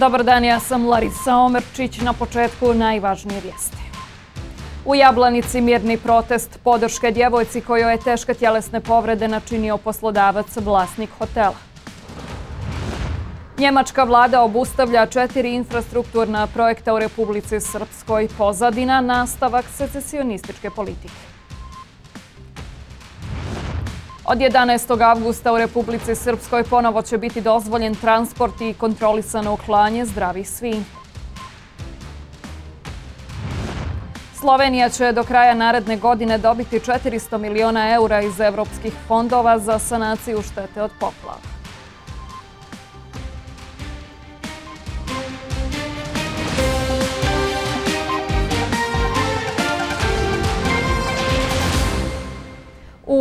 Dobar dan, ja sam Larisa Omerčić. Na početku najvažnije vijesti. U Jablanici mirni protest podrške djevojci kojoj je teške tjelesne povrede načinio poslodavac vlasnik hotela. Njemačka vlada obustavlja četiri infrastrukturna projekta u Republici Srpskoj pozadina nastavak secesionističke politike. Od 11. avgusta u Republici Srpskoj ponovo će biti dozvoljen transport i kontrolisano uklanje zdravih svinja. Slovenija će do kraja naredne godine dobiti 400 miliona eura iz evropskih fondova za sanaciju štete od poplava.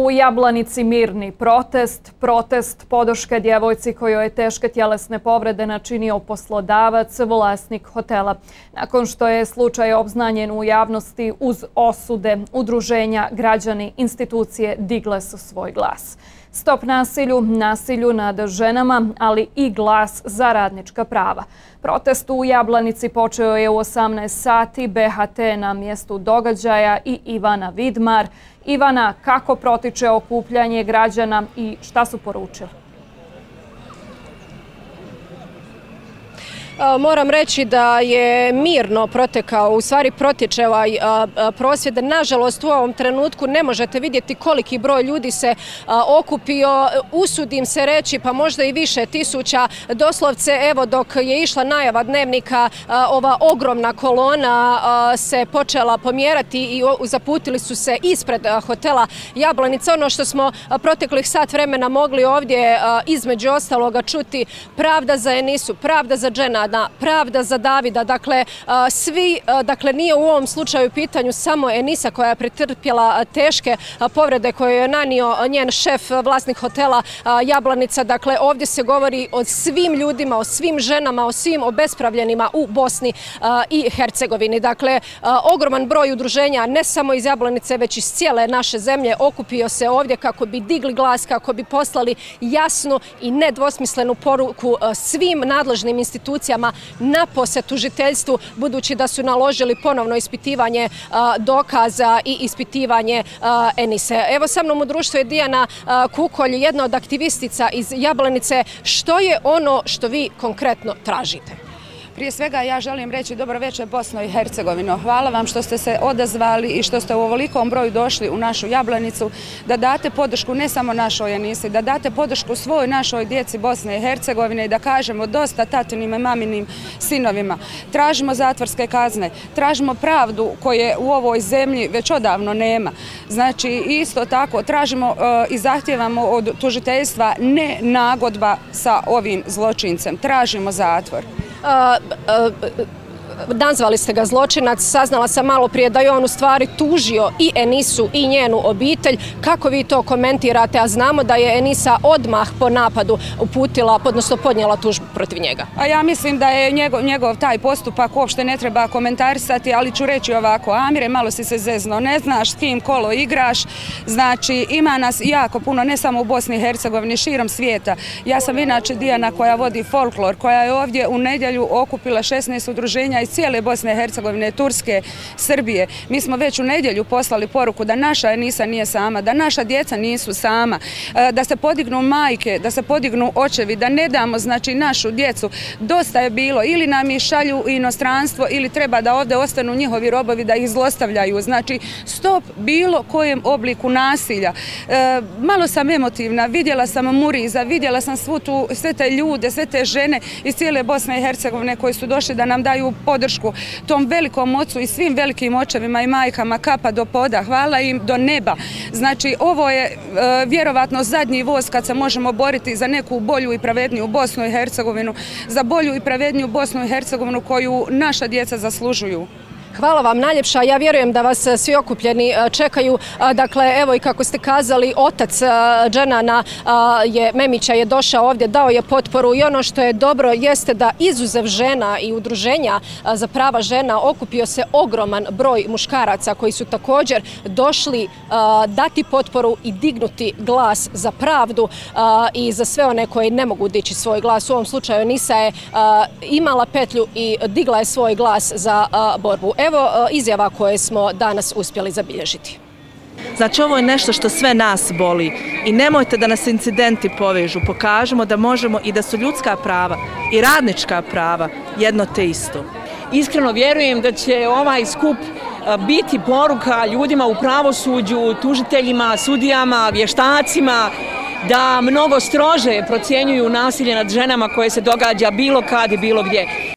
U Jablanici mirni protest, protest podoške djevojci kojoj je teške tjelesne povrede načinio poslodavac, vlasnik hotela. Nakon što je slučaj obznanjen u javnosti uz osude, udruženja, građani, institucije digle su svoj glas. Stop nasilju, nasilju nad ženama, ali i glas za radnička prava. Protest u Jablanici počeo je u 18 sati, BHT na mjestu događaja i Ivana Vidmar. Ivana, kako protiče okupljanje građana i šta su poručili? Moram reći da je mirno protekao, u stvari protiče ovaj prosvjed. Nažalost, u ovom trenutku ne možete vidjeti koliki broj ljudi se okupio. Usudim se reći, pa možda i više tisuća. Doslovce, evo, dok je išla najava dnevnika, ova ogromna kolona se počela pomjerati i zaputili su se ispred hotela Jablanica. Ono što smo proteklih sat vremena mogli ovdje između ostaloga čuti, pravda za Enisu, pravda za džena, na pravda za Davida. Dakle, svi, dakle, nije u ovom slučaju pitanju samo Enisa koja je pretrpjela teške povrede koje je nanio njen šef, vlasnik hotela Jablanica. Dakle, ovdje se govori o svim ljudima, o svim ženama, o svim obespravljenima u Bosni i Hercegovini. Dakle, ogroman broj udruženja, ne samo iz Jablanice, već iz cijele naše zemlje, okupio se ovdje kako bi digli glas, kako bi poslali jasnu i nedvosmislenu poruku svim nadležnim institucijama policijama na posetu žiteljstvu, budući da su naložili ponovno ispitivanje dokaza i ispitivanje Enise. Evo sa mnom u društvu je Dijana Kukolj, jedna od aktivistica iz Jablanice. Što je ono što vi konkretno tražite? Prije svega ja želim reći dobro večer Bosno i Hercegovino. Hvala vam što ste se odazvali i što ste u ovolikom broju došli u našu Jablanicu da date podršku ne samo našoj Anisi, da date podršku svoj našoj djeci Bosne i Hercegovine i da kažemo dosta tatinim i maminim sinovima. Tražimo zatvorske kazne, tražimo pravdu koje u ovoj zemlji već odavno nema. Znači isto tako tražimo e, i zahtjevamo od tužiteljstva ne nagodba sa ovim zločincem. Tražimo zatvor. Uh, uh, nazvali ste ga zločinac, saznala sam malo prije da je on u stvari tužio i Enisu i njenu obitelj. Kako vi to komentirate, a znamo da je Enisa odmah po napadu uputila, odnosno podnijela tužbu protiv njega? A ja mislim da je njegov, njegov taj postupak uopšte ne treba komentarisati, ali ću reći ovako, Amire, malo si se zezno, ne znaš s kim kolo igraš, znači ima nas jako puno, ne samo u Bosni i Hercegovini, širom svijeta. Ja sam inače Dijana koja vodi folklor, koja je ovdje u nedjelju okupila 16 udruženja iz cijele Bosne i Hercegovine, Turske, Srbije. Mi smo već u nedjelju poslali poruku da naša Enisa nije sama, da naša djeca nisu sama, e, da se podignu majke, da se podignu očevi, da ne damo znači, našu djecu. Dosta je bilo, ili nam ih šalju u inostranstvo, ili treba da ovdje ostanu njihovi robovi da ih zlostavljaju. Znači, stop bilo kojem obliku nasilja. E, malo sam emotivna, vidjela sam Muriza, vidjela sam sve te ljude, sve te žene iz cijele Bosne i Hercegovine koji su došli da nam daju podršku tom velikom ocu i svim velikim očevima i majkama kapa do poda. Hvala im do neba. Znači, ovo je e, vjerovatno zadnji voz kad se možemo boriti za neku bolju i pravedniju Bosnu i Hercegovinu, za bolju i pravedniju Bosnu i Hercegovinu koju naša djeca zaslužuju. Hvala vam najljepša. Ja vjerujem da vas e, svi okupljeni e, čekaju. E, dakle, evo i kako ste kazali, otac Dženana je, Memića je došao ovdje, dao je potporu i ono što je dobro jeste da izuzev žena i udruženja za prava žena okupio se ogroman broj muškaraca koji su također došli dati potporu i dignuti glas za pravdu i za sve one koji ne mogu dići svoj glas. U ovom slučaju Nisa je imala petlju i digla je svoj glas za borbu. Evo izjava koje smo danas uspjeli zabilježiti. Znači ovo je nešto što sve nas boli i nemojte da nas incidenti povežu, pokažemo da možemo i da su ljudska prava i radnička prava jedno te isto. Iskreno vjerujem da će ovaj skup biti poruka ljudima u pravosuđu, tužiteljima, sudijama, vještacima, da mnogo strože procjenjuju nasilje nad ženama koje se događa bilo kad i bilo gdje.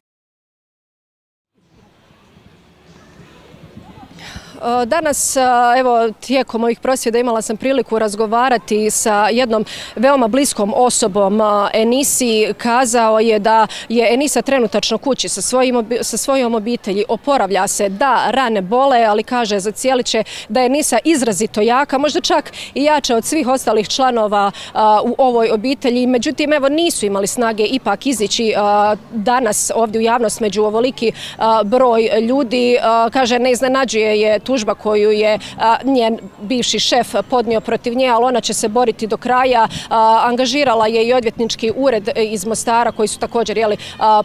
Eh, danas, eh, evo, tijekom ovih prosvjeda imala sam priliku razgovarati sa jednom veoma bliskom osobom. Eh, Enisi kazao je da je Enisa trenutačno kući sa, svojim, sa svojom obitelji, oporavlja se da rane bole, ali kaže za cijeliće da je Enisa izrazito jaka, možda čak i jača od svih ostalih članova u ovoj obitelji. Međutim, evo, nisu imali snage ipak izići danas ovdje u javnost među ovoliki broj ljudi. Kaže, ne iznenađuje je tužba koju je njen bivši šef podnio protiv nje, ali ona će se boriti do kraja. Angažirala je i odvjetnički ured iz Mostara koji su također jeli,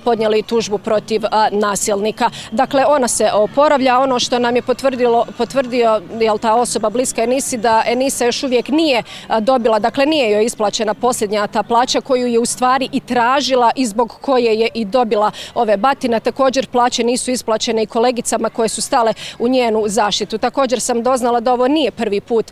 podnijeli tužbu protiv nasilnika. Dakle, ona se oporavlja. Ono što nam je potvrdilo, potvrdio jel, ta osoba bliska Enisi, da Enisa još uvijek nije dobila, dakle nije joj isplaćena posljednja ta plaća koju je u stvari i tražila i zbog koje je i dobila ove batine. Također plaće nisu isplaćene i kolegicama koje su stale u njenu zaštitu zaštitu. Također sam doznala da ovo nije prvi put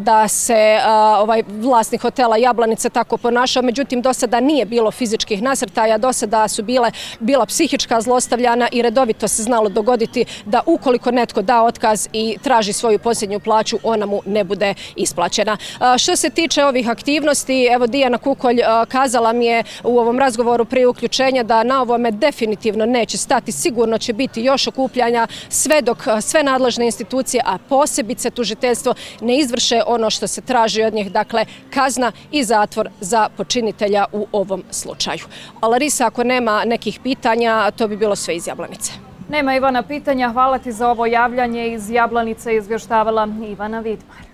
da se ovaj vlasnik hotela Jablanica tako ponašao, međutim do sada nije bilo fizičkih nasrtaja, do sada su bile, bila psihička zlostavljana i redovito se znalo dogoditi da ukoliko netko da otkaz i traži svoju posljednju plaću, ona mu ne bude isplaćena. Što se tiče ovih aktivnosti, evo Dijana Kukolj kazala mi je u ovom razgovoru prije uključenja da na ovome definitivno neće stati, sigurno će biti još okupljanja sve dok sve nadležne institucije, a posebice tužiteljstvo ne izvrše ono što se traži od njih, dakle kazna i zatvor za počinitelja u ovom slučaju. Alarisa, ako nema nekih pitanja, to bi bilo sve iz Jablanice. Nema Ivana pitanja, hvala ti za ovo javljanje iz Jablanice, izvještavala Ivana Vidmar.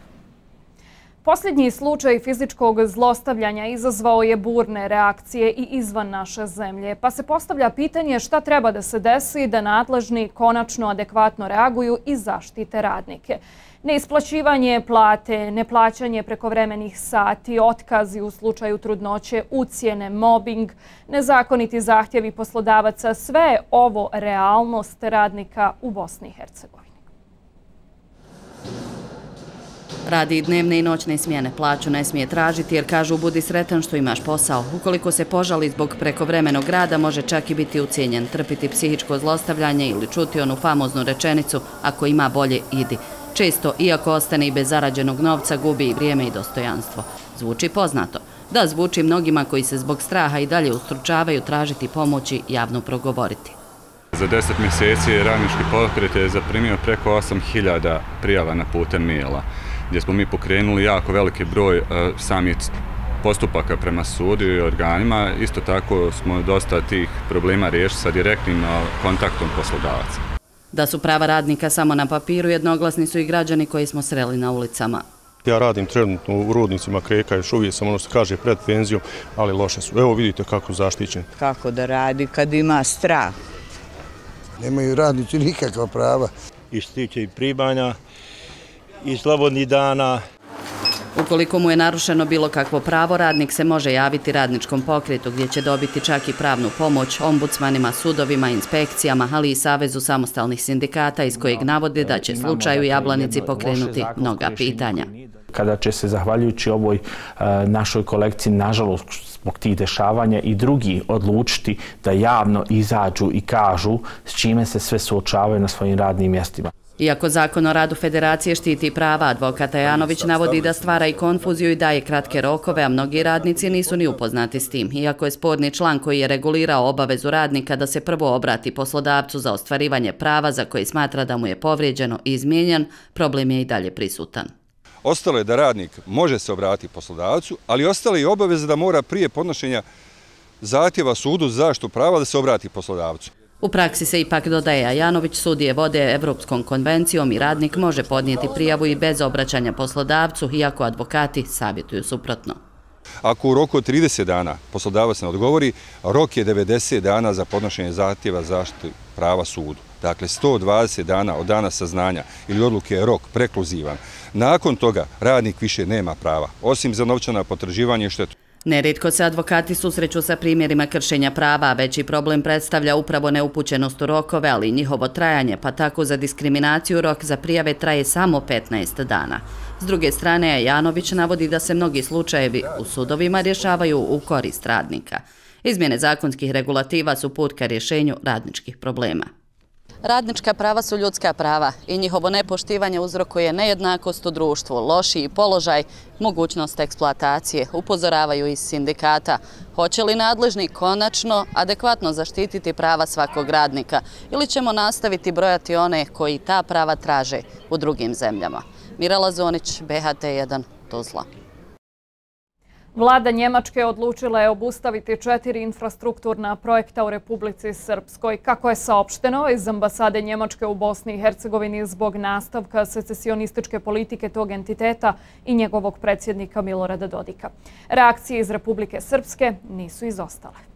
Posljednji slučaj fizičkog zlostavljanja izazvao je burne reakcije i izvan naše zemlje, pa se postavlja pitanje šta treba da se desi da nadležni konačno adekvatno reaguju i zaštite radnike. Neisplaćivanje plate, neplaćanje prekovremenih sati, otkazi u slučaju trudnoće, ucijene, mobbing, nezakoniti zahtjevi poslodavaca, sve ovo realnost radnika u Bosni i Hercegovini. Radi i dnevne i noćne smjene. Plaću ne smije tražiti jer kažu budi sretan što imaš posao. Ukoliko se požali zbog prekovremenog rada, može čak i biti ucijenjen, trpiti psihičko zlostavljanje ili čuti onu famoznu rečenicu ako ima bolje, idi. Često, iako ostane i bez zarađenog novca, gubi i vrijeme i dostojanstvo. Zvuči poznato. Da, zvuči mnogima koji se zbog straha i dalje ustručavaju tražiti pomoći javno progovoriti. Za deset mjeseci radnički pokret je zaprimio preko 8000 prijava na putem maila gdje smo mi pokrenuli jako veliki broj e, samih postupaka prema sudu i organima. Isto tako smo dosta tih problema riješili sa direktnim e, kontaktom poslodavaca. Da su prava radnika samo na papiru, jednoglasni su i građani koji smo sreli na ulicama. Ja radim trenutno u rudnicima Kreka, još uvijek sam ono što kaže pred penzijom, ali loše su. Evo vidite kako zaštićen. Kako da radi kad ima strah? Nemaju radnici nikakva prava. Ističe i pribanja, i slobodni dana. Ukoliko mu je narušeno bilo kakvo pravo, radnik se može javiti radničkom pokretu gdje će dobiti čak i pravnu pomoć ombudsmanima, sudovima, inspekcijama, ali i Savezu samostalnih sindikata iz kojeg navode da će slučaju Jablanici pokrenuti mnoga pitanja. Kada će se, zahvaljujući ovoj e, našoj kolekciji, nažalost, zbog tih dešavanja i drugi odlučiti da javno izađu i kažu s čime se sve suočavaju na svojim radnim mjestima. Iako zakon o radu federacije štiti prava, advokata Janović navodi da stvara i konfuziju i daje kratke rokove, a mnogi radnici nisu ni upoznati s tim. Iako je sporni član koji je regulirao obavezu radnika da se prvo obrati poslodavcu za ostvarivanje prava za koji smatra da mu je povrijeđeno i izmijenjan, problem je i dalje prisutan. Ostalo je da radnik može se obratiti poslodavcu, ali ostalo je i obaveza da mora prije podnošenja zahtjeva sudu za zaštu prava da se obrati poslodavcu. U praksi se ipak dodaje, a Janović sudije vode Evropskom konvencijom i radnik može podnijeti prijavu i bez obraćanja poslodavcu, iako advokati savjetuju suprotno. Ako u roku od 30 dana poslodavac ne odgovori, rok je 90 dana za podnošenje zahtjeva zaštitu prava sudu. Dakle, 120 dana od dana saznanja ili odluke je rok prekluzivan. Nakon toga radnik više nema prava, osim za novčana potraživanje štetu. Neritko se advokati susreću sa primjerima kršenja prava, a veći problem predstavlja upravo neupućenost u rokove, ali i njihovo trajanje, pa tako za diskriminaciju rok za prijave traje samo 15 dana. S druge strane, Janović navodi da se mnogi slučajevi u sudovima rješavaju u korist radnika. Izmjene zakonskih regulativa su put ka rješenju radničkih problema. Radnička prava su ljudska prava i njihovo nepoštivanje uzrokuje nejednakost u društvu, lošiji položaj, mogućnost eksploatacije, upozoravaju iz sindikata. Hoće li nadležni konačno adekvatno zaštititi prava svakog radnika ili ćemo nastaviti brojati one koji ta prava traže u drugim zemljama? Mirala Zonić, BHT1, Tuzla. Vlada Njemačke odlučila je obustaviti četiri infrastrukturna projekta u Republici Srpskoj. Kako je saopšteno iz ambasade Njemačke u Bosni i Hercegovini zbog nastavka secesionističke politike tog entiteta i njegovog predsjednika Milorada Dodika. Reakcije iz Republike Srpske nisu izostale.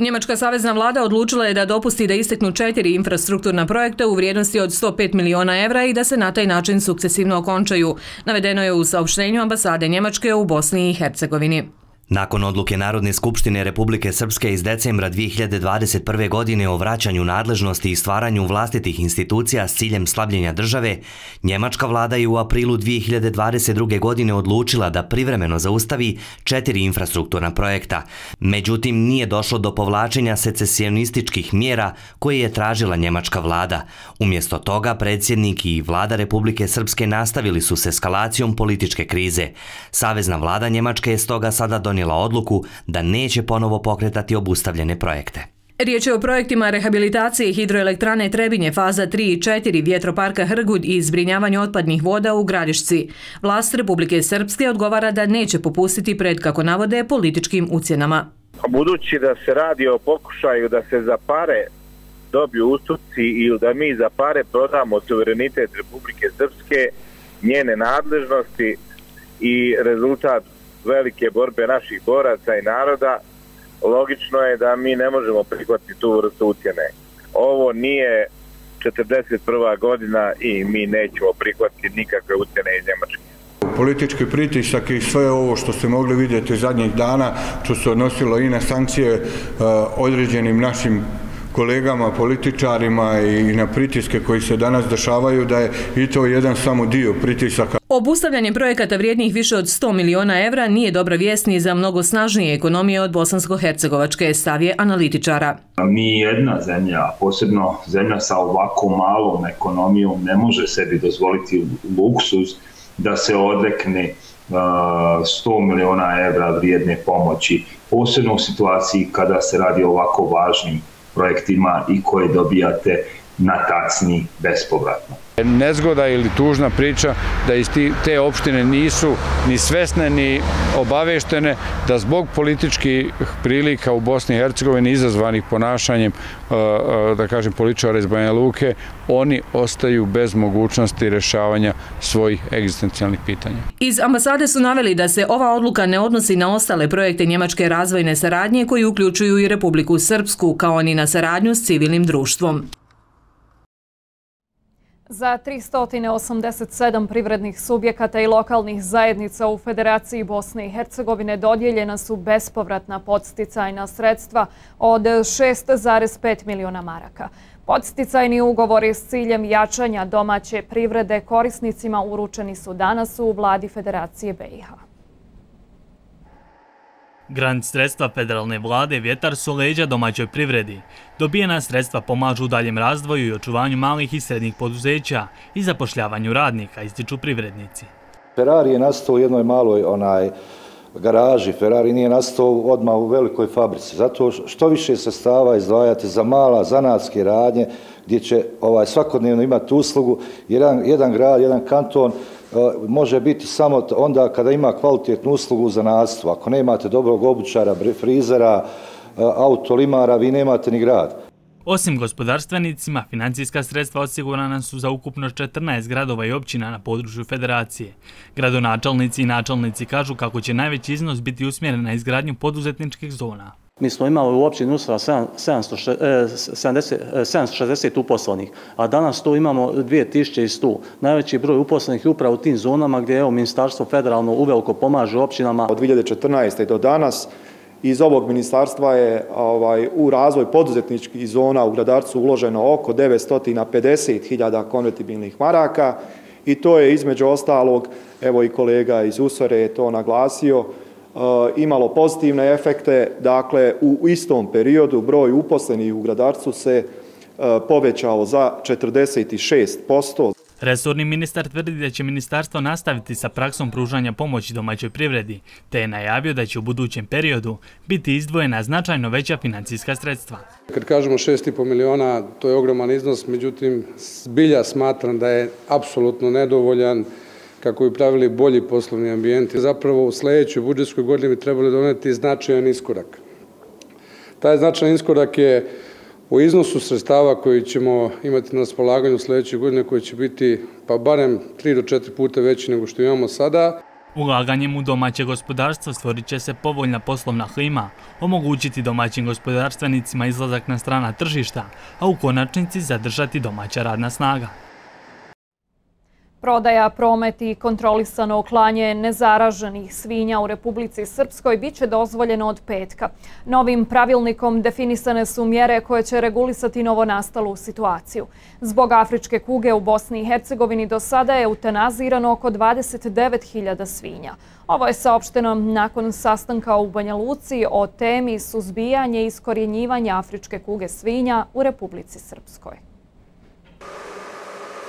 Njemačka savezna vlada odlučila je da dopusti da isteknu četiri infrastrukturna projekta u vrijednosti od 105 miliona evra i da se na taj način sukcesivno okončaju. Navedeno je u saopštenju ambasade Njemačke u Bosni i Hercegovini. Nakon odluke Narodne skupštine Republike Srpske iz decembra 2021. godine o vraćanju nadležnosti i stvaranju vlastitih institucija s ciljem slabljenja države, Njemačka vlada je u aprilu 2022. godine odlučila da privremeno zaustavi četiri infrastrukturna projekta. Međutim, nije došlo do povlačenja secesionističkih mjera koje je tražila Njemačka vlada. Umjesto toga, predsjednik i vlada Republike Srpske nastavili su s eskalacijom političke krize. Savezna vlada Njemačke je stoga sada donijela donijela odluku da neće ponovo pokretati obustavljene projekte. Riječ je o projektima rehabilitacije hidroelektrane Trebinje faza 3 i 4 vjetroparka Hrgud i izbrinjavanje otpadnih voda u Gradišci. Vlast Republike Srpske odgovara da neće popustiti pred, kako navode, političkim ucjenama. Budući da se radi o pokušaju da se za pare dobiju ustupci ili da mi za pare prodamo suverenitet Republike Srpske, njene nadležnosti i rezultat velike borbe naših boraca i naroda, logično je da mi ne možemo prihvatiti tu vrstu ucjene. Ovo nije 41. godina i mi nećemo prihvatiti nikakve ucjene iz Njemačke. Politički pritisak i sve ovo što ste mogli vidjeti zadnjih dana, što se odnosilo i na sankcije uh, određenim našim kolegama, političarima i na pritiske koji se danas dešavaju, da je i to jedan samo dio pritisaka. Obustavljanje projekata vrijednih više od 100 miliona evra nije dobra vijest ni za mnogo snažnije ekonomije od Bosansko-Hercegovačke stavije analitičara. Mi jedna zemlja, posebno zemlja sa ovako malom ekonomijom, ne može sebi dozvoliti luksuz da se odrekne 100 miliona evra vrijedne pomoći, posebno u situaciji kada se radi o ovako važnim projektima i koje dobijate na tacni bespovratno. Nezgoda ili tužna priča da iz te opštine nisu ni svesne ni obaveštene da zbog političkih prilika u Bosni i Hercegovini izazvanih ponašanjem uh, uh, da kažem političara iz Banja Luke oni ostaju bez mogućnosti rešavanja svojih egzistencijalnih pitanja. Iz ambasade su naveli da se ova odluka ne odnosi na ostale projekte Njemačke razvojne saradnje koji uključuju i Republiku Srpsku kao ni na saradnju s civilnim društvom. Za 387 privrednih subjekata i lokalnih zajednica u Federaciji Bosne i Hercegovine dodjeljena su bespovratna podsticajna sredstva od 6,5 miliona maraka. Podsticajni ugovori s ciljem jačanja domaće privrede korisnicima uručeni su danas u vladi Federacije BiH. Grant sredstva federalne vlade vjetar su leđa domaćoj privredi. Dobijena sredstva pomažu u daljem razdvoju i očuvanju malih i srednjih poduzeća i zapošljavanju radnika, ističu privrednici. Ferrari je nastao u jednoj maloj onaj garaži, Ferrari nije nastao odmah u velikoj fabrici. Zato što više sestava izdvajate za mala zanatske radnje gdje će ovaj svakodnevno imati uslugu, jedan, jedan grad, jedan kanton, može biti samo onda kada ima kvalitetnu uslugu za nastvo. Ako nemate dobrog obučara, frizera, e, autolimara, vi nemate ni grad. Osim gospodarstvenicima, financijska sredstva osigurana su za ukupno 14 gradova i općina na području federacije. Gradonačalnici i načalnici kažu kako će najveći iznos biti usmjeren na izgradnju poduzetničkih zona. Mi smo imali u općini Usra 760 e, e, uposlenih, a danas tu imamo 2100. Najveći broj uposlenih je upravo u tim zonama gdje je Ministarstvo federalno uveliko pomaže općinama. Od 2014. do danas iz ovog ministarstva je ovaj, u razvoj poduzetničkih zona u Gradarcu uloženo oko 950.000 konvertibilnih maraka i to je između ostalog, evo i kolega iz Usore je to naglasio, imalo pozitivne efekte, dakle u istom periodu broj uposlenih u gradarcu se e, povećao za 46%. Resorni ministar tvrdi da će ministarstvo nastaviti sa praksom pružanja pomoći domaćoj privredi, te je najavio da će u budućem periodu biti izdvojena značajno veća financijska sredstva. Kad kažemo 6,5 miliona, to je ogroman iznos, međutim, zbilja smatram da je apsolutno nedovoljan kako bi pravili bolji poslovni ambijent. Zapravo u sljedećoj budžetskoj godini bi trebali doneti značajan iskorak. Taj značajan iskorak je u iznosu sredstava koji ćemo imati na raspolaganju u sljedećoj godine, koji će biti pa barem 3 do 4 puta veći nego što imamo sada. Ulaganjem u domaće gospodarstvo stvorit će se povoljna poslovna klima, omogućiti domaćim gospodarstvenicima izlazak na strana tržišta, a u konačnici zadržati domaća radna snaga. Prodaja, promet i kontrolisano oklanje nezaraženih svinja u Republici Srpskoj bit će dozvoljeno od petka. Novim pravilnikom definisane su mjere koje će regulisati novonastalu situaciju. Zbog afričke kuge u Bosni i Hercegovini do sada je eutanazirano oko 29.000 svinja. Ovo je saopšteno nakon sastanka u Banja Luci o temi suzbijanje i iskorjenjivanje afričke kuge svinja u Republici Srpskoj.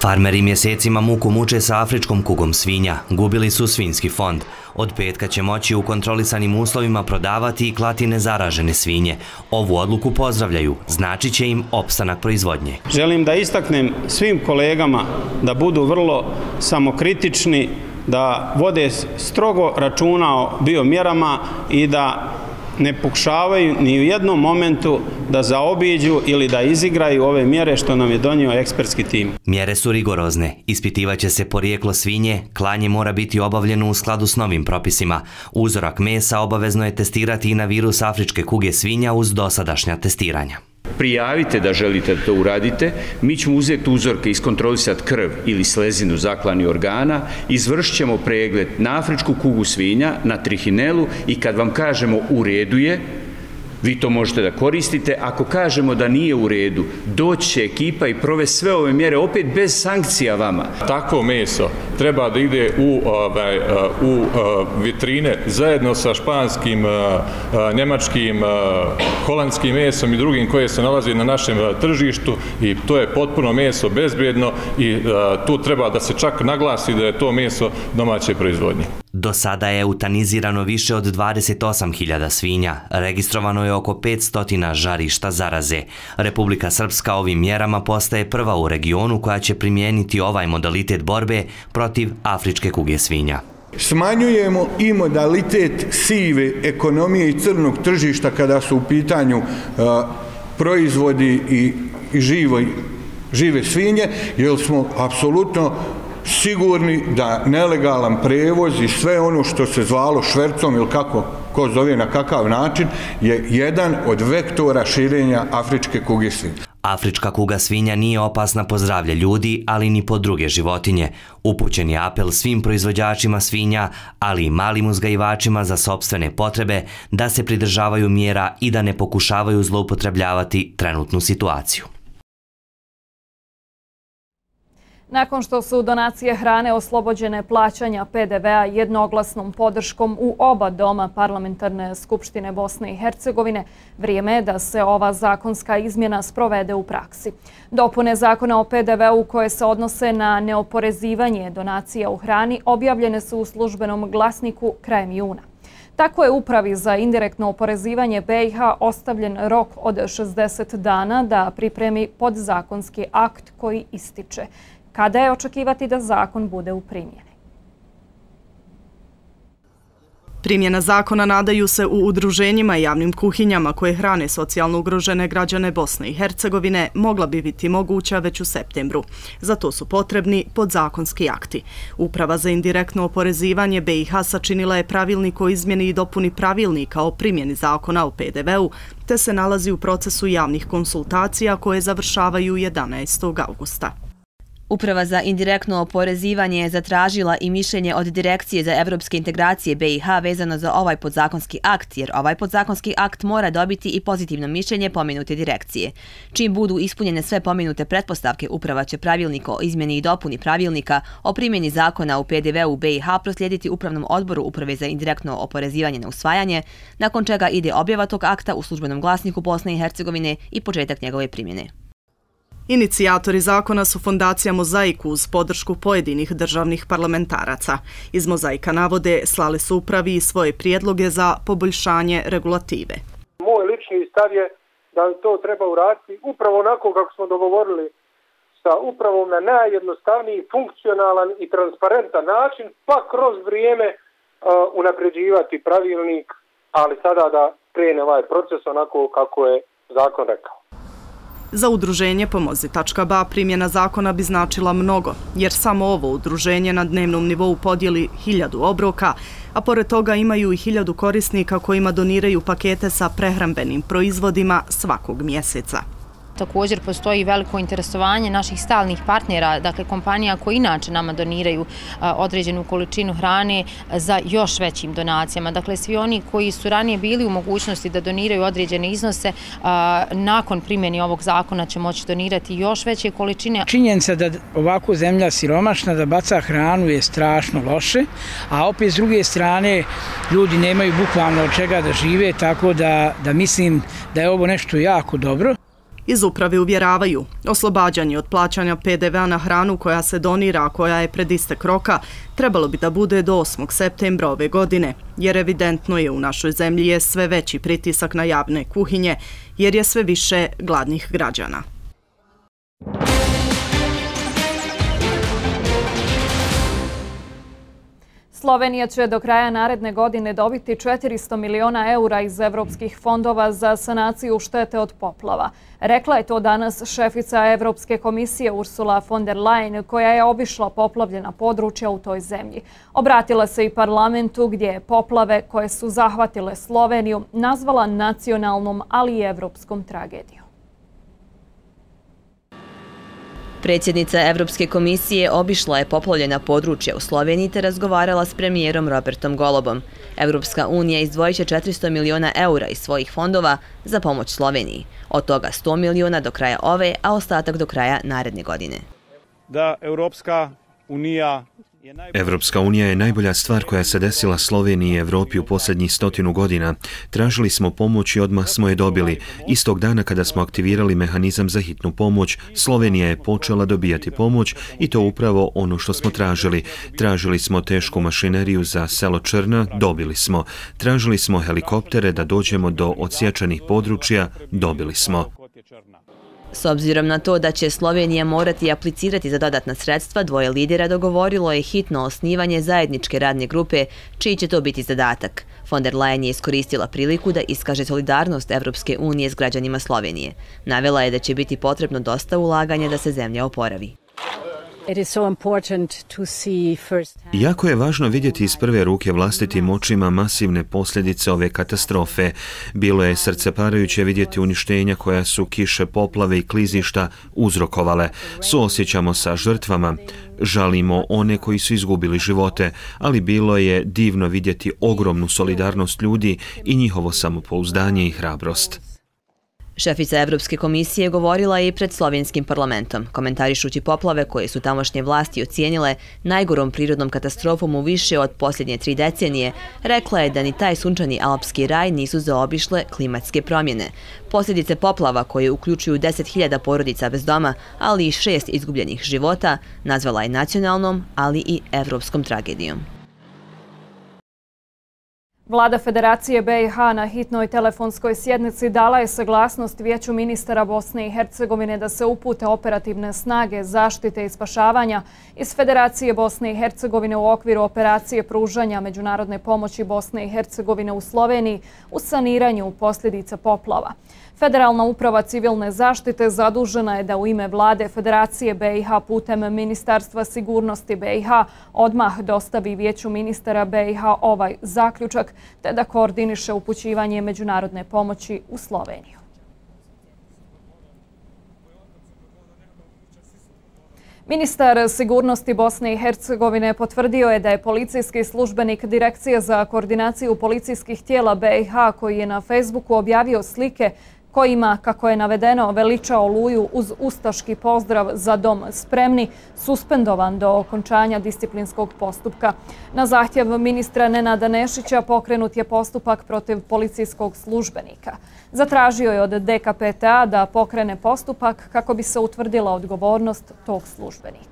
Farmeri mjesecima muku muče sa afričkom kugom svinja. Gubili su svinski fond. Od petka će moći u kontrolisanim uslovima prodavati i klati nezaražene svinje. Ovu odluku pozdravljaju. Znači će im opstanak proizvodnje. Želim da istaknem svim kolegama da budu vrlo samokritični, da vode strogo računa o biomjerama i da ne pokušavaju ni u jednom momentu da zaobiđu ili da izigraju ove mjere što nam je donio ekspertski tim. Mjere su rigorozne. Ispitivaće se porijeklo svinje, klanje mora biti obavljeno u skladu s novim propisima. Uzorak mesa obavezno je testirati i na virus afričke kuge svinja uz dosadašnja testiranja prijavite da želite da to uradite, mi ćemo uzeti uzorke, iskontrolisati krv ili slezinu zaklani organa, izvršit ćemo pregled na afričku kugu svinja, na trihinelu i kad vam kažemo u redu je, vi to možete da koristite. Ako kažemo da nije u redu, doći će ekipa i prove sve ove mjere opet bez sankcija vama. Takvo meso treba da ide u, ovaj, u e, vitrine zajedno sa španskim, e, e, njemačkim, holandskim mesom i drugim koje se nalazi na našem tržištu i to je potpuno meso bezbjedno i tu treba da se čak naglasi da je to meso domaće proizvodnje. Do sada je eutanizirano više od 28.000 svinja, registrovano je oko 500 žarišta zaraze. Republika Srpska ovim mjerama postaje prva u regionu koja će primijeniti ovaj modalitet borbe protiv afričke kuge svinja. Smanjujemo i modalitet sive ekonomije i crnog tržišta kada su u pitanju e, proizvodi i žive svinje, jer smo apsolutno sigurni da nelegalan prevoz i sve ono što se zvalo švercom ili kako ko zove na kakav način je jedan od vektora širenja afričke kuge svinja. Afrička kuga svinja nije opasna po zdravlje ljudi, ali ni po druge životinje. Upućen je apel svim proizvođačima svinja, ali i malim uzgajivačima za sobstvene potrebe da se pridržavaju mjera i da ne pokušavaju zloupotrebljavati trenutnu situaciju. Nakon što su donacije hrane oslobođene plaćanja PDV-a jednoglasnom podrškom u oba doma Parlamentarne skupštine Bosne i Hercegovine, vrijeme je da se ova zakonska izmjena sprovede u praksi. Dopune zakona o PDV-u koje se odnose na neoporezivanje donacija u hrani objavljene su u službenom glasniku krajem juna. Tako je upravi za indirektno oporezivanje BiH ostavljen rok od 60 dana da pripremi podzakonski akt koji ističe. Kada je očekivati da zakon bude u primjeni? Primjena zakona nadaju se u udruženjima i javnim kuhinjama koje hrane socijalno ugrožene građane Bosne i Hercegovine mogla bi biti moguća već u septembru. Za to su potrebni podzakonski akti. Uprava za indirektno oporezivanje BiH sačinila je pravilnik o izmjeni i dopuni pravilnika o primjeni zakona o PDV-u, te se nalazi u procesu javnih konsultacija koje završavaju 11. augusta. Uprava za indirektno oporezivanje je zatražila i mišljenje od Direkcije za evropske integracije BiH vezano za ovaj podzakonski akt, jer ovaj podzakonski akt mora dobiti i pozitivno mišljenje pomenute direkcije. Čim budu ispunjene sve pomenute pretpostavke, uprava će pravilnik o izmjeni i dopuni pravilnika o primjeni zakona u PDV u BiH proslijediti Upravnom odboru Uprave za indirektno oporezivanje na usvajanje, nakon čega ide objava tog akta u službenom glasniku Bosne i Hercegovine i početak njegove primjene. Inicijatori zakona su fondacija Mozaiku uz podršku pojedinih državnih parlamentaraca. Iz Mozaika navode slali su upravi svoje prijedloge za poboljšanje regulative. Moj lični stav je da to treba uraditi upravo onako kako smo dogovorili sa upravom na najjednostavniji, funkcionalan i transparentan način, pa kroz vrijeme uh, unapređivati pravilnik, ali sada da krene ovaj proces onako kako je zakon rekao. Za udruženje Pomozi.ba primjena zakona bi značila mnogo, jer samo ovo udruženje na dnevnom nivou podijeli hiljadu obroka, a pored toga imaju i hiljadu korisnika kojima doniraju pakete sa prehrambenim proizvodima svakog mjeseca. Također postoji veliko interesovanje naših stalnih partnera, dakle kompanija koji inače nama doniraju određenu količinu hrane za još većim donacijama. Dakle, svi oni koji su ranije bili u mogućnosti da doniraju određene iznose, nakon primjeni ovog zakona će moći donirati još veće količine. Činjenica da ovako zemlja siromašna, da baca hranu je strašno loše, a opet s druge strane ljudi nemaju bukvalno od čega da žive, tako da, da mislim da je ovo nešto jako dobro. Iz uprave uvjeravaju, oslobađanje od plaćanja PDV-a na hranu koja se donira, koja je pred istek roka, trebalo bi da bude do 8. septembra ove godine, jer evidentno je u našoj zemlji je sve veći pritisak na javne kuhinje, jer je sve više gladnih građana. Slovenija će do kraja naredne godine dobiti 400 miliona eura iz evropskih fondova za sanaciju štete od poplava. Rekla je to danas šefica Evropske komisije Ursula von der Leyen, koja je obišla poplavljena područja u toj zemlji. Obratila se i parlamentu gdje je poplave koje su zahvatile Sloveniju nazvala nacionalnom, ali i evropskom tragedijom. Predsjednica Evropske komisije obišla je poplavljena područja u Sloveniji te razgovarala s premijerom Robertom Golobom. Evropska unija izdvojit će 400 miliona eura iz svojih fondova za pomoć Sloveniji. Od toga 100 miliona do kraja ove, a ostatak do kraja naredne godine. Da Evropska unija Evropska unija je najbolja stvar koja se desila Sloveniji i Evropi u posljednjih stotinu godina. Tražili smo pomoć i odmah smo je dobili. Istog dana kada smo aktivirali mehanizam za hitnu pomoć, Slovenija je počela dobijati pomoć i to upravo ono što smo tražili. Tražili smo tešku mašineriju za selo Črna, dobili smo. Tražili smo helikoptere da dođemo do odsječanih područja, dobili smo. S obzirom na to da će Slovenija morati aplicirati za dodatna sredstva, dvoje lidera dogovorilo je hitno osnivanje zajedničke radne grupe, čiji će to biti zadatak. Von der Leyen je iskoristila priliku da iskaže solidarnost Evropske unije s građanima Slovenije. Navela je da će biti potrebno dosta ulaganja da se zemlja oporavi. Jako je važno vidjeti iz prve ruke vlastitim očima masivne posljedice ove katastrofe. Bilo je srceparajuće vidjeti uništenja koja su kiše, poplave i klizišta uzrokovale. Suosjećamo sa žrtvama, žalimo one koji su izgubili živote, ali bilo je divno vidjeti ogromnu solidarnost ljudi i njihovo samopouzdanje i hrabrost. Šefica Evropske komisije govorila je i pred slovenskim parlamentom, komentarišući poplave koje su tamošnje vlasti ocijenile najgorom prirodnom katastrofom u više od posljednje tri decenije, rekla je da ni taj sunčani alpski raj nisu zaobišle klimatske promjene. Posljedice poplava koje uključuju 10.000 porodica bez doma, ali i šest izgubljenih života, nazvala je nacionalnom, ali i evropskom tragedijom. Vlada Federacije BiH na hitnoj telefonskoj sjednici dala je saglasnost Vijeću ministara Bosne i Hercegovine da se upute operativne snage zaštite i spašavanja iz Federacije Bosne i Hercegovine u okviru operacije pružanja međunarodne pomoći Bosne i Hercegovine u Sloveniji u saniranju posljedica poplava. Federalna uprava civilne zaštite zadužena je da u ime vlade Federacije BiH putem Ministarstva sigurnosti BiH odmah dostavi vijeću ministara BiH ovaj zaključak te da koordiniše upućivanje međunarodne pomoći u Sloveniju. Ministar sigurnosti Bosne i Hercegovine potvrdio je da je policijski službenik Direkcije za koordinaciju policijskih tijela BiH koji je na Facebooku objavio slike kojima, kako je navedeno, veliča oluju uz ustaški pozdrav za dom spremni, suspendovan do okončanja disciplinskog postupka. Na zahtjev ministra Nenada Nešića pokrenut je postupak protiv policijskog službenika. Zatražio je od DKPTA da pokrene postupak kako bi se utvrdila odgovornost tog službenika.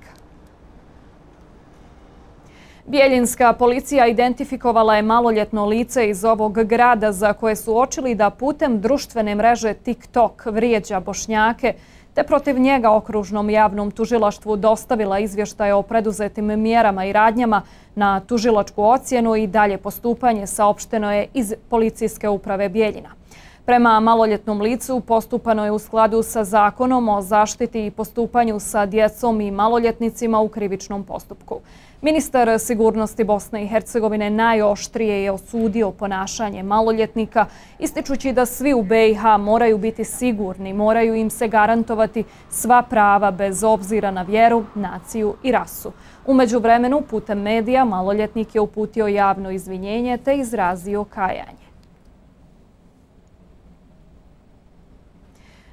Bijeljinska policija identifikovala je maloljetno lice iz ovog grada za koje su očili da putem društvene mreže TikTok vrijeđa bošnjake, te protiv njega okružnom javnom tužilaštvu dostavila izvještaje o preduzetim mjerama i radnjama na tužilačku ocjenu i dalje postupanje saopšteno je iz policijske uprave Bijeljina. Prema maloljetnom licu postupano je u skladu sa zakonom o zaštiti i postupanju sa djecom i maloljetnicima u krivičnom postupku. Ministar sigurnosti Bosne i Hercegovine najoštrije je osudio ponašanje maloljetnika, ističući da svi u BiH moraju biti sigurni, moraju im se garantovati sva prava bez obzira na vjeru, naciju i rasu. Umeđu vremenu, putem medija, maloljetnik je uputio javno izvinjenje te izrazio kajanje.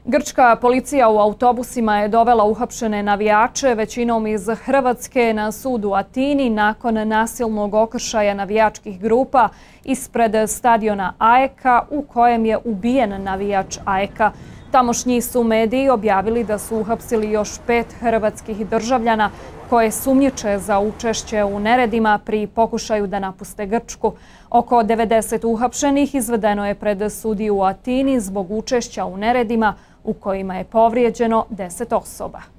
Grčka policija u autobusima je dovela uhapšene navijače većinom iz Hrvatske na sudu Atini nakon nasilnog okršaja navijačkih grupa ispred stadiona AEK-a u kojem je ubijen navijač AEK-a. Tamošnji su mediji objavili da su uhapsili još pet hrvatskih državljana koje sumnjiče za učešće u neredima pri pokušaju da napuste Grčku. Oko 90 uhapšenih izvedeno je pred sudiju u Atini zbog učešća u neredima u kojima je povrijeđeno 10 osoba.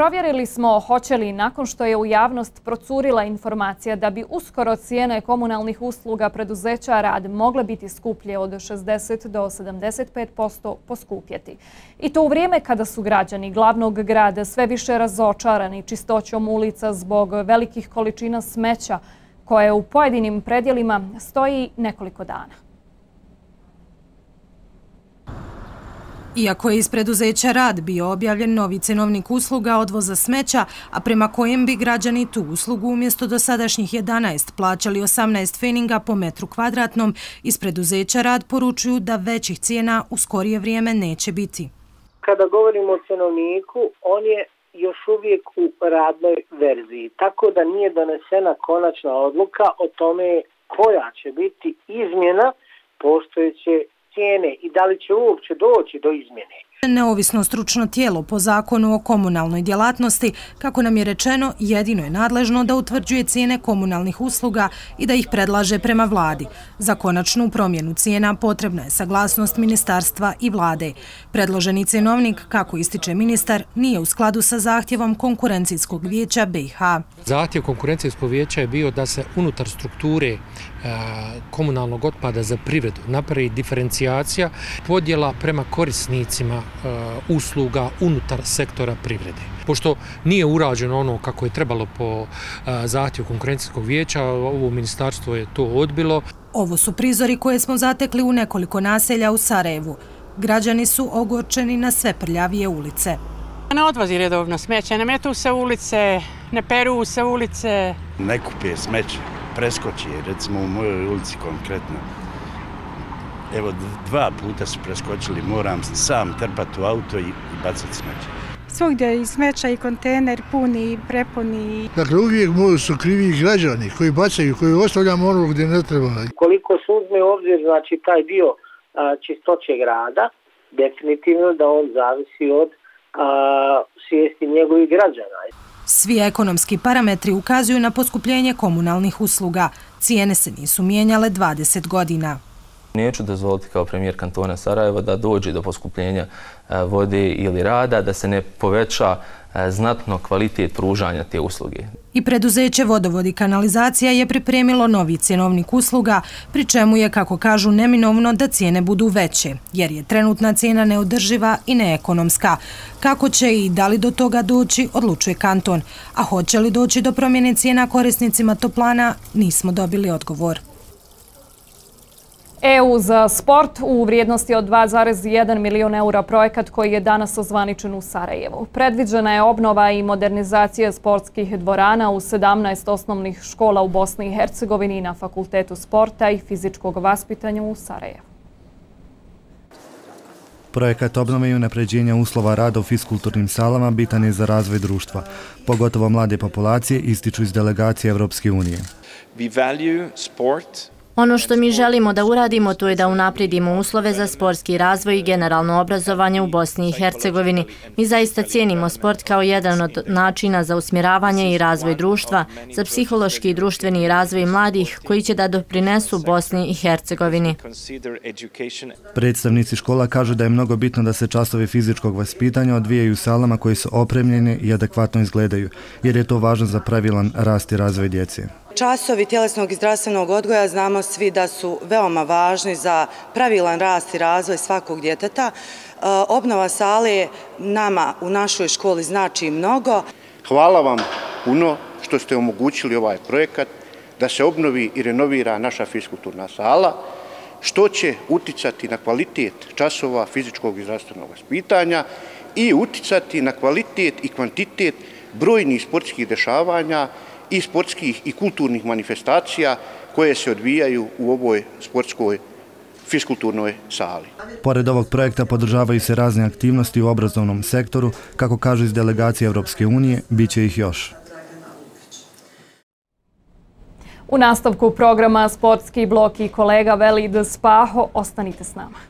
Provjerili smo hoće li nakon što je u javnost procurila informacija da bi uskoro cijene komunalnih usluga preduzeća rad mogle biti skuplje od 60 do 75% poskupjeti. I to u vrijeme kada su građani glavnog grada sve više razočarani čistoćom ulica zbog velikih količina smeća koje u pojedinim predjelima stoji nekoliko dana. Iako je iz preduzeća rad bio objavljen novi cenovnik usluga odvoza smeća, a prema kojem bi građani tu uslugu umjesto do sadašnjih 11 plaćali 18 feninga po metru kvadratnom, iz preduzeća rad poručuju da većih cijena u skorije vrijeme neće biti. Kada govorimo o cenovniku, on je još uvijek u radnoj verziji, tako da nije donesena konačna odluka o tome koja će biti izmjena postojeće cijene i da li će uopće doći do izmjene. Neovisno stručno tijelo po zakonu o komunalnoj djelatnosti, kako nam je rečeno, jedino je nadležno da utvrđuje cijene komunalnih usluga i da ih predlaže prema vladi. Za konačnu promjenu cijena potrebna je saglasnost ministarstva i vlade. Predloženi cenovnik, kako ističe ministar, nije u skladu sa zahtjevom konkurencijskog vijeća BiH. Zahtjev konkurencijskog vijeća je bio da se unutar strukture komunalnog otpada za privredu napravi diferencijacija podjela prema korisnicima usluga unutar sektora privrede. Pošto nije urađeno ono kako je trebalo po zahtjevu konkurencijskog vijeća, ovo ministarstvo je to odbilo. Ovo su prizori koje smo zatekli u nekoliko naselja u Sarajevu. Građani su ogorčeni na sve prljavije ulice. Ne odvozi redovno smeće, ne metu se ulice, ne peru se ulice. Ne kupe smeće, preskoči, recimo u mojoj ulici konkretno. Evo, dva puta su preskočili, moram sam trpati u auto i bacati smeće. Svugdje i smeća i kontener puni i prepuni. Dakle, uvijek su krivi građani koji bacaju, koji ostavljamo ono gdje ne treba. Koliko su uzme obzir, znači, taj dio čistoće grada, definitivno da on zavisi od svijesti njegovih građana. Svi ekonomski parametri ukazuju na poskupljenje komunalnih usluga. Cijene se nisu mijenjale 20 godina. Neću dozvoliti kao premijer kantona Sarajeva da dođe do poskupljenja e, vode ili rada, da se ne poveća E, znatno kvalitet pružanja te usluge. I preduzeće Vodovod i kanalizacija je pripremilo novi cjenovnik usluga, pri čemu je, kako kažu, neminovno da cijene budu veće, jer je trenutna cijena neodrživa i neekonomska. Kako će i da li do toga doći, odlučuje kanton. A hoće li doći do promjene cijena korisnicima toplana, nismo dobili odgovor. EU za sport u vrijednosti od 2,1 milijon eura projekat koji je danas ozvaničen u Sarajevu. Predviđena je obnova i modernizacija sportskih dvorana u 17 osnovnih škola u Bosni i Hercegovini na Fakultetu sporta i fizičkog vaspitanja u Sarajevu. Projekat obnove i unapređenja uslova rada u fiskulturnim salama bitan je za razvoj društva. Pogotovo mlade populacije ističu iz delegacije Evropske unije. We value sport Ono što mi želimo da uradimo to je da unapredimo uslove za sportski razvoj i generalno obrazovanje u Bosni i Hercegovini. Mi zaista cijenimo sport kao jedan od načina za usmjeravanje i razvoj društva, za psihološki i društveni razvoj mladih koji će da doprinesu Bosni i Hercegovini. Predstavnici škola kažu da je mnogo bitno da se časovi fizičkog vaspitanja odvijaju u salama koji su opremljene i adekvatno izgledaju, jer je to važno za pravilan rast i razvoj djece. Časovi tjelesnog i zdravstvenog odgoja znamo svi da su veoma važni za pravilan rast i razvoj svakog djeteta. E, obnova sale nama u našoj školi znači mnogo. Hvala vam puno što ste omogućili ovaj projekat da se obnovi i renovira naša fiskulturna sala, što će uticati na kvalitet časova fizičkog i zdravstvenog vaspitanja i uticati na kvalitet i kvantitet brojnih sportskih dešavanja i sportskih i kulturnih manifestacija koje se odvijaju u ovoj sportskoj fiskulturnoj sali. Pored ovog projekta podržavaju se razne aktivnosti u obrazovnom sektoru, kako kažu iz delegacije Evropske unije, bit će ih još. U nastavku programa Sportski blok i kolega Velid Spaho, ostanite s nama.